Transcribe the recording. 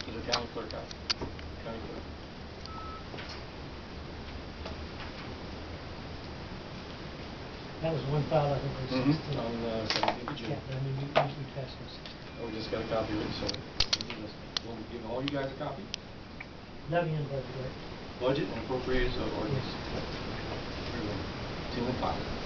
to the county clerk out. County clerk. That was one file, I think, was Mhm, sixteen. on uh, the seventeenth of June. Yeah, but I mean, we usually pass them. Oh, We just got a copy of it, so. We'll give all you guys a copy. Nothing in budget, right? Budget and appropriations of ordinance. Yes. Two and five.